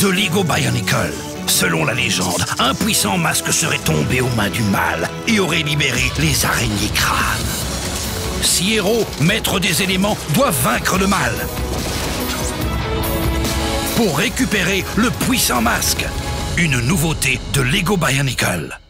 de Lego Bionicle. Selon la légende, un puissant masque serait tombé aux mains du mal et aurait libéré les araignées crânes. Six héros, maîtres des éléments, doivent vaincre le mal. Pour récupérer le puissant masque, une nouveauté de Lego Bionicle.